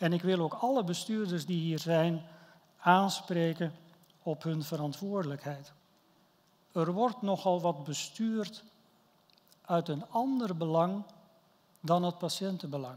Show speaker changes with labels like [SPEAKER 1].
[SPEAKER 1] En ik wil ook alle bestuurders die hier zijn aanspreken op hun verantwoordelijkheid. Er wordt nogal wat bestuurd uit een ander belang dan het patiëntenbelang.